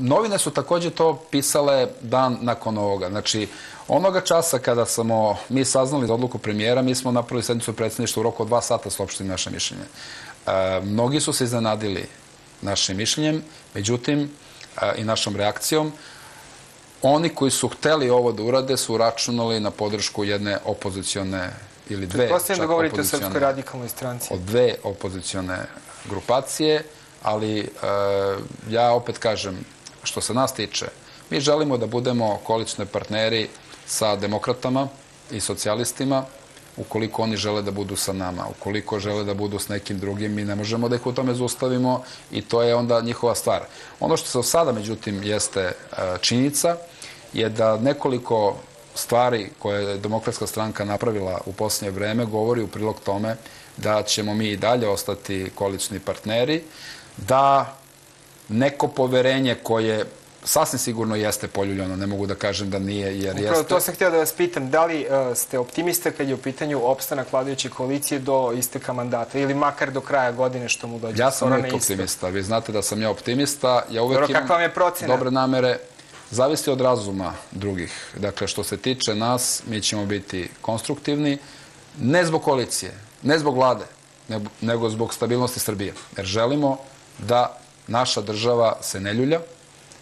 novine su takođe to pisale dan nakon ovoga. Znači, onoga časa kada smo mi saznali za odluku premijera, mi smo napravili sednicu predsjedništva u roku od dva sata saopštili naše mišljenje. E, mnogi su se iznenadili našim mišljenjem, međutim, e, i našom reakcijom, oni koji su hteli ovo da urade su računali na podršku jedne opozicione ili dve Pretpostavljam da čak govorite o Srpskoj radikalnoj stranci. od dve opozicione grupacije, ali e, ja opet kažem, što se nas tiče, mi želimo da budemo koalične partneri sa demokratama i socijalistima, ukoliko oni žele da budu sa nama. Ukoliko žele da budu s nekim drugim, mi ne možemo da ih u tome zaustavimo i to je onda njihova stvar. Ono što se sada, međutim, jeste e, činjenica, je da nekoliko stvari koje je demokratska stranka napravila u posljednje vreme govori u prilog tome da ćemo mi i dalje ostati koalični partneri, da neko poverenje koje sasvim sigurno jeste poljuljano, ne mogu da kažem da nije, jer Upravo jeste. to sam htio da vas pitam, da li e, ste optimista kad je u pitanju opstanak vladajuće koalicije do isteka mandata ili makar do kraja godine što mu dođe? Ja sam uvijek optimista. Vi znate da sam ja optimista. Ja Dobro, imam je dobre namere. Zavisi od razuma drugih. Dakle, što se tiče nas, mi ćemo biti konstruktivni, ne zbog koalicije, ne zbog vlade, nego zbog stabilnosti Srbije. Jer želimo da naša država se ne ljulja,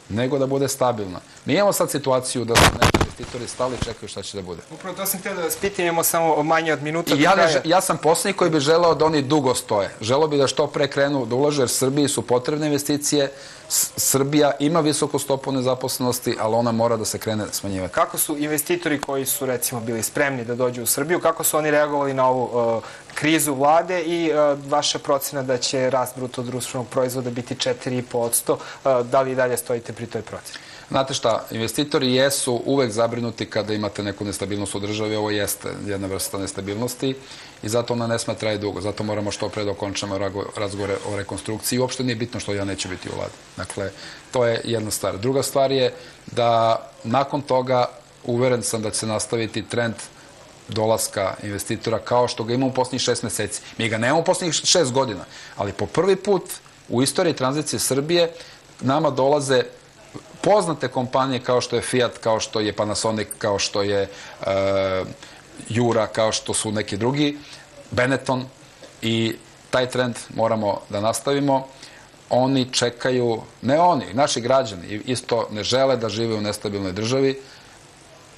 nego da bude stabilna. Mi imamo sad situaciju da su neki investitori stali i čekaju šta će da bude. Upravo to sam htio da vas pitam, imamo samo manje od minuta I ja, ne, ja sam posljednji koji bi želeo da oni dugo stoje. Želeo bi da što pre krenu da ulažu, jer Srbiji su potrebne investicije. S- Srbija ima visoku stopu nezaposlenosti, ali ona mora da se krene smanjivati. Kako su investitori koji su recimo bili spremni da dođu u Srbiju, kako su oni reagovali na ovu uh, krizu vlade i uh, vaša procena da će rast bruto društvenog proizvoda biti 4,5%, uh, da li i dalje stojite pri toj proceni? Znate šta, investitori jesu uvek zabrinuti kada imate neku nestabilnost u državi, ovo jeste jedna vrsta nestabilnosti i zato ona ne sme traje dugo, zato moramo što pre da okončamo rago- razgovore o rekonstrukciji uopšte nije bitno što ja neću biti u vladi. Dakle, to je jedna stvar. Druga stvar je da nakon toga uveren sam da će nastaviti trend dolaska investitora kao što ga imamo u posljednjih šest meseci. Mi ga nemamo u posljednjih šest godina, ali po prvi put u istoriji tranzicije Srbije nama dolaze poznate kompanije kao što je Fiat, kao što je Panasonic, kao što je e, Jura, kao što su neki drugi, Benetton i taj trend moramo da nastavimo. Oni čekaju, ne oni, naši građani isto ne žele da žive u nestabilnoj državi.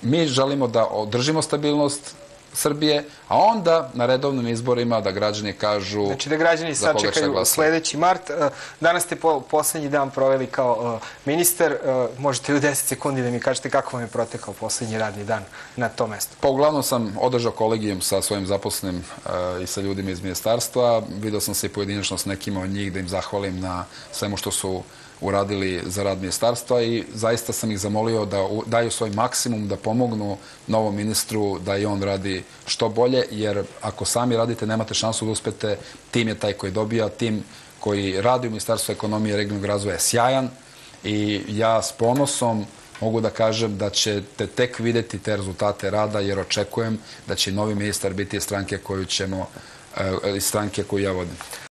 Mi želimo da održimo stabilnost Srbije, a onda na redovnim izborima da građani kažu Znači da građani za sad koga će čekaju glasati. sledeći mart. Uh, Danas ste po, poslednji dan proveli kao uh, ministar. Uh, Možete u 10 sekundi da mi kažete kako vam je protekao poslednji radni dan na tom mestu. Pa uglavnom sam održao kolegijum sa svojim zaposlenim e, i sa ljudima iz ministarstva. Video sam se i pojedinačno s nekima od njih da im zahvalim na svemu što su uradili za rad ministarstva i zaista sam ih zamolio da daju svoj maksimum da pomognu novom ministru da i on radi što bolje, jer ako sami radite nemate šansu da uspete, tim je taj koji dobija, tim koji radi u Ministarstvu ekonomije i regionalnog razvoja je sjajan i ja s ponosom mogu da kažem da ćete tek videti te rezultate rada jer očekujem da će novi ministar biti stranke koju ćemo, e, iz stranke koju ja vodim.